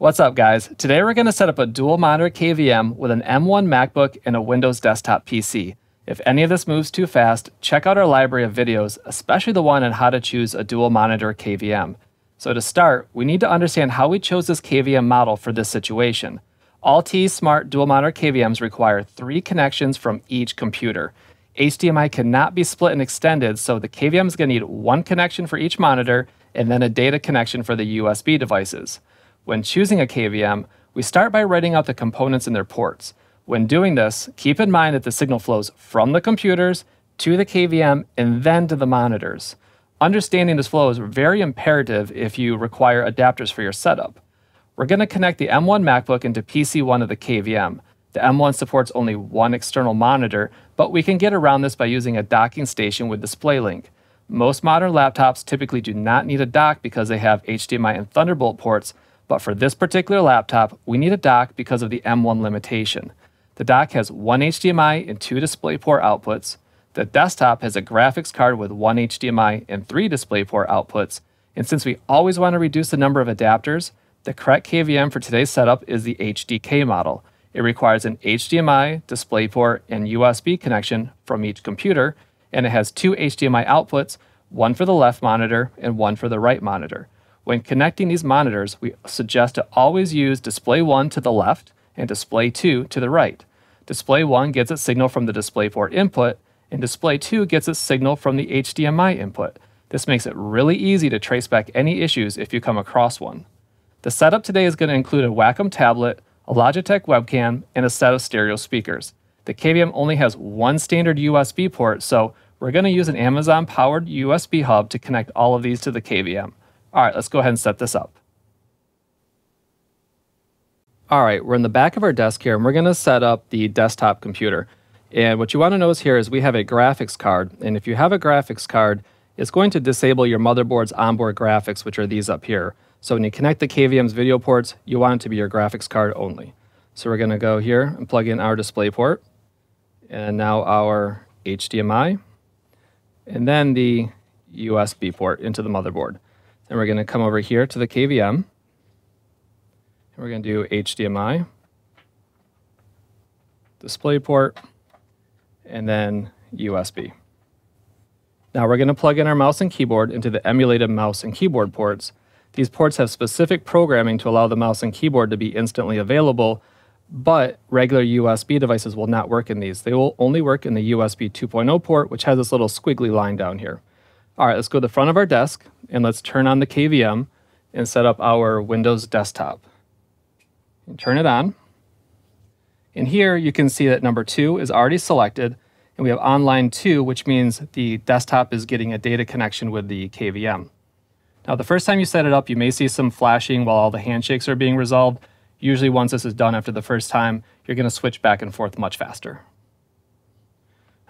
What's up guys? Today we're going to set up a dual monitor KVM with an M1 MacBook and a Windows desktop PC. If any of this moves too fast, check out our library of videos, especially the one on how to choose a dual monitor KVM. So to start, we need to understand how we chose this KVM model for this situation. All TESmart dual monitor KVMs require three connections from each computer. HDMI cannot be split and extended, so the KVM is going to need one connection for each monitor and then a data connection for the USB devices. When choosing a KVM, we start by writing out the components in their ports. When doing this, keep in mind that the signal flows from the computers to the KVM and then to the monitors. Understanding this flow is very imperative if you require adapters for your setup. We're going to connect the M1 MacBook into PC1 of the KVM. The M1 supports only one external monitor, but we can get around this by using a docking station with DisplayLink. Most modern laptops typically do not need a dock because they have HDMI and Thunderbolt ports, but for this particular laptop, we need a dock because of the M1 limitation. The dock has one HDMI and two DisplayPort outputs. The desktop has a graphics card with one HDMI and three DisplayPort outputs. And since we always want to reduce the number of adapters, the correct KVM for today's setup is the HDK model. It requires an HDMI, DisplayPort, and USB connection from each computer, and it has two HDMI outputs, one for the left monitor and one for the right monitor. When connecting these monitors, we suggest to always use display 1 to the left and display 2 to the right. Display 1 gets its signal from the Display DisplayPort input, and display 2 gets its signal from the HDMI input. This makes it really easy to trace back any issues if you come across one. The setup today is going to include a Wacom tablet, a Logitech webcam, and a set of stereo speakers. The KVM only has one standard USB port, so we're going to use an Amazon powered USB hub to connect all of these to the KVM. All right, let's go ahead and set this up. All right, we're in the back of our desk here and we're gonna set up the desktop computer. And what you wanna notice here is we have a graphics card. And if you have a graphics card, it's going to disable your motherboard's onboard graphics, which are these up here. So when you connect the KVM's video ports, you want it to be your graphics card only. So we're gonna go here and plug in our display port and now our HDMI and then the USB port into the motherboard. Then we're going to come over here to the KVM. And we're going to do HDMI, DisplayPort, and then USB. Now we're going to plug in our mouse and keyboard into the emulated mouse and keyboard ports. These ports have specific programming to allow the mouse and keyboard to be instantly available, but regular USB devices will not work in these. They will only work in the USB 2.0 port, which has this little squiggly line down here. All right, let's go to the front of our desk and let's turn on the KVM and set up our Windows desktop. And turn it on. And here you can see that number two is already selected and we have online two, which means the desktop is getting a data connection with the KVM. Now, the first time you set it up, you may see some flashing while all the handshakes are being resolved. Usually once this is done after the first time, you're gonna switch back and forth much faster.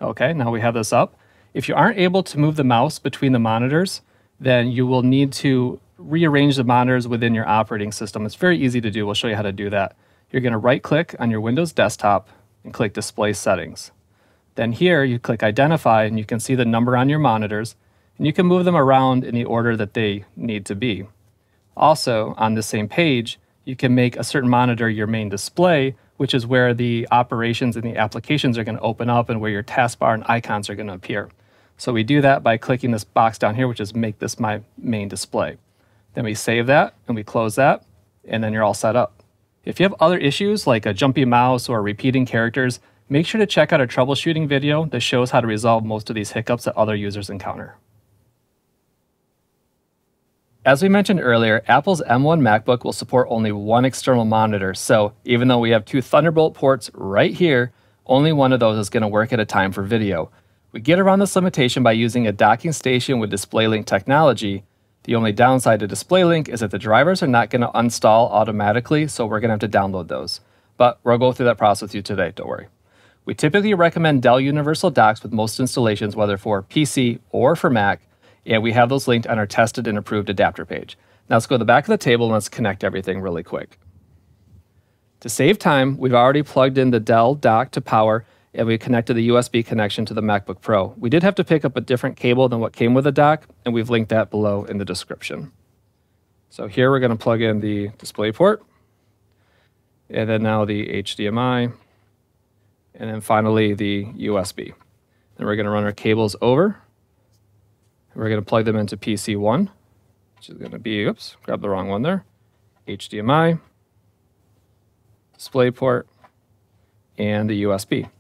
Okay, now we have this up. If you aren't able to move the mouse between the monitors, then you will need to rearrange the monitors within your operating system. It's very easy to do. We'll show you how to do that. You're going to right click on your Windows desktop and click Display Settings. Then here you click Identify and you can see the number on your monitors and you can move them around in the order that they need to be. Also, on the same page, you can make a certain monitor your main display, which is where the operations and the applications are going to open up and where your taskbar and icons are going to appear. So we do that by clicking this box down here, which is make this my main display. Then we save that and we close that, and then you're all set up. If you have other issues like a jumpy mouse or repeating characters, make sure to check out our troubleshooting video that shows how to resolve most of these hiccups that other users encounter. As we mentioned earlier, Apple's M1 MacBook will support only one external monitor, so even though we have two Thunderbolt ports right here, only one of those is going to work at a time for video. We get around this limitation by using a docking station with DisplayLink technology. The only downside to DisplayLink is that the drivers are not going to install automatically, so we're going to have to download those. But we'll go through that process with you today, don't worry. We typically recommend Dell Universal Docks with most installations, whether for PC or for Mac, and we have those linked on our tested and approved adapter page. Now let's go to the back of the table and let's connect everything really quick. To save time, we've already plugged in the Dell dock to power and we connected the USB connection to the MacBook Pro. We did have to pick up a different cable than what came with the dock, and we've linked that below in the description. So here we're going to plug in the display port. and then now the HDMI, and then finally the USB. Then we're going to run our cables over. We're going to plug them into PC1, which is going to be, oops, grab the wrong one there, HDMI, DisplayPort, and the USB.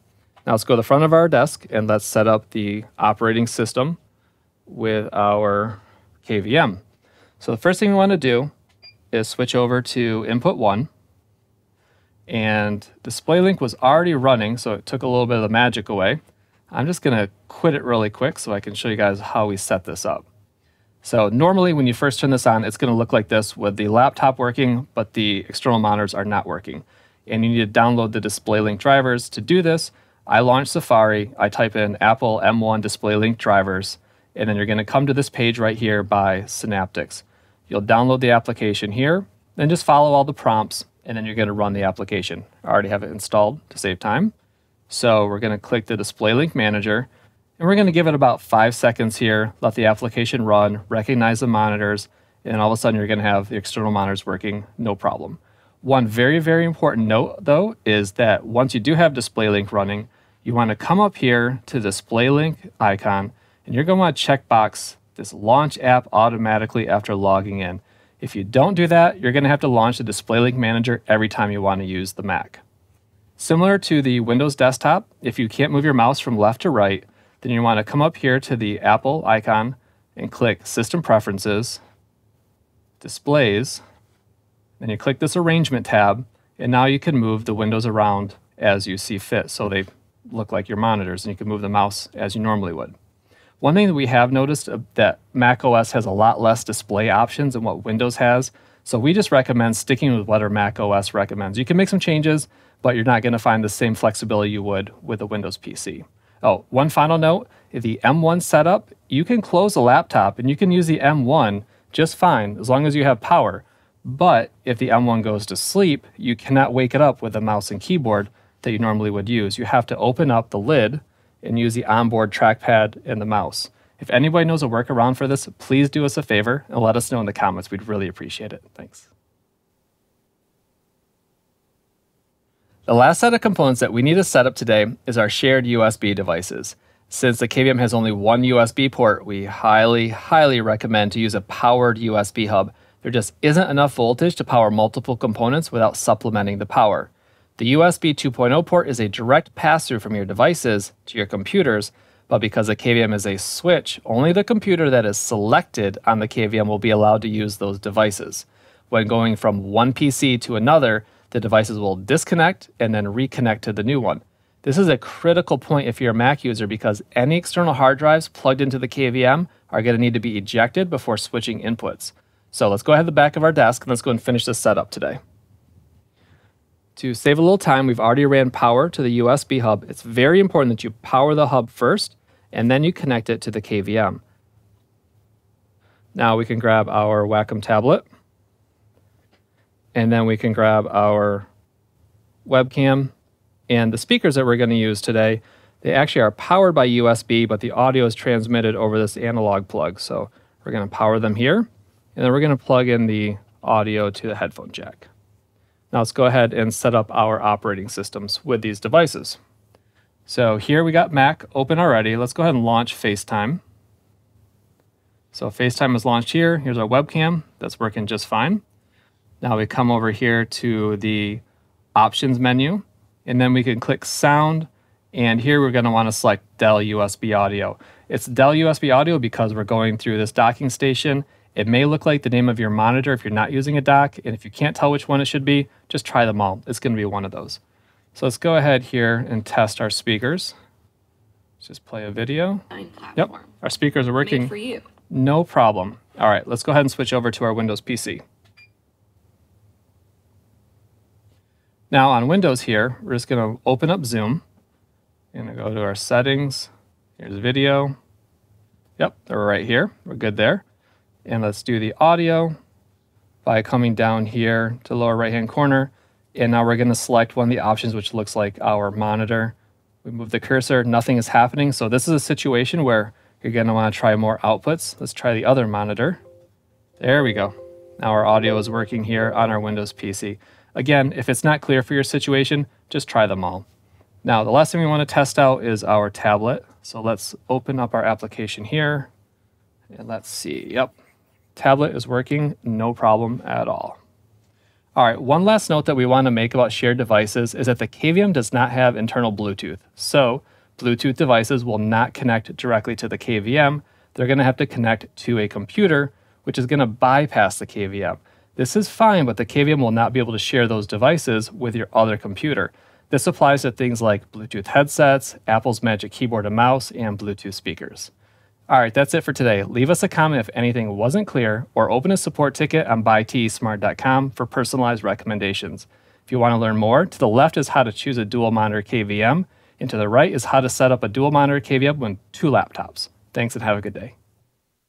Now let's go to the front of our desk and let's set up the operating system with our KVM. So the first thing we want to do is switch over to input one. And DisplayLink was already running, so it took a little bit of the magic away. I'm just going to quit it really quick so I can show you guys how we set this up. So normally when you first turn this on, it's going to look like this with the laptop working, but the external monitors are not working. And you need to download the DisplayLink drivers. To do this, I launch Safari, I type in Apple M1 DisplayLink drivers, and then you're going to come to this page right here by Synaptics. You'll download the application here, then just follow all the prompts, and then you're going to run the application. I already have it installed to save time. So we're going to click the DisplayLink Manager, and we're going to give it about five seconds here, let the application run, recognize the monitors, and all of a sudden you're going to have the external monitors working no problem. One very, very important note, though, is that once you do have DisplayLink running, you want to come up here to display link icon, and you're going to want to checkbox this launch app automatically after logging in. If you don't do that, you're going to have to launch the display link Manager every time you want to use the Mac. Similar to the Windows desktop, if you can't move your mouse from left to right, then you want to come up here to the Apple icon and click System Preferences, Displays, then you click this Arrangement tab, and now you can move the windows around as you see fit so they look like your monitors and you can move the mouse as you normally would. One thing that we have noticed uh, that Mac OS has a lot less display options than what Windows has, so we just recommend sticking with what our Mac OS recommends. You can make some changes, but you're not going to find the same flexibility you would with a Windows PC. Oh, one final note, the M1 setup, you can close the laptop and you can use the M1 just fine as long as you have power. But if the M1 goes to sleep, you cannot wake it up with a mouse and keyboard that you normally would use. You have to open up the lid and use the onboard trackpad and the mouse. If anybody knows a workaround for this, please do us a favor and let us know in the comments. We'd really appreciate it. Thanks. The last set of components that we need to set up today is our shared USB devices. Since the KVM has only one USB port, we highly, highly recommend to use a powered USB hub. There just isn't enough voltage to power multiple components without supplementing the power. The USB 2.0 port is a direct pass-through from your devices to your computers, but because the KVM is a switch, only the computer that is selected on the KVM will be allowed to use those devices. When going from one PC to another, the devices will disconnect and then reconnect to the new one. This is a critical point if you're a Mac user because any external hard drives plugged into the KVM are going to need to be ejected before switching inputs. So let's go ahead to the back of our desk and let's go and finish this setup today. To save a little time, we've already ran power to the USB hub. It's very important that you power the hub first and then you connect it to the KVM. Now we can grab our Wacom tablet and then we can grab our webcam and the speakers that we're going to use today. They actually are powered by USB, but the audio is transmitted over this analog plug. So we're going to power them here, and then we're going to plug in the audio to the headphone jack. Now let's go ahead and set up our operating systems with these devices. So here we got Mac open already. Let's go ahead and launch FaceTime. So FaceTime is launched here. Here's our webcam. That's working just fine. Now we come over here to the options menu, and then we can click sound. And here we're going to want to select Dell USB audio. It's Dell USB audio because we're going through this docking station. It may look like the name of your monitor if you're not using a dock. And if you can't tell which one it should be, just try them all. It's going to be one of those. So let's go ahead here and test our speakers. Let's just play a video. Yep, our speakers are working. for you. No problem. All right, let's go ahead and switch over to our Windows PC. Now on Windows here, we're just going to open up Zoom. Going to go to our settings. Here's video. Yep, they're right here. We're good there. And let's do the audio by coming down here to lower right hand corner. And now we're going to select one of the options, which looks like our monitor. We move the cursor, nothing is happening. So this is a situation where you're going to want to try more outputs. Let's try the other monitor. There we go. Now our audio is working here on our Windows PC. Again, if it's not clear for your situation, just try them all. Now, the last thing we want to test out is our tablet. So let's open up our application here. And let's see. Yep. Tablet is working, no problem at all. All right, one last note that we want to make about shared devices is that the KVM does not have internal Bluetooth. So Bluetooth devices will not connect directly to the KVM. They're going to have to connect to a computer, which is going to bypass the KVM. This is fine, but the KVM will not be able to share those devices with your other computer. This applies to things like Bluetooth headsets, Apple's Magic Keyboard and Mouse, and Bluetooth speakers. All right, that's it for today. Leave us a comment if anything wasn't clear, or open a support ticket on buytesmart.com for personalized recommendations. If you want to learn more, to the left is how to choose a dual monitor KVM, and to the right is how to set up a dual monitor KVM with two laptops. Thanks and have a good day.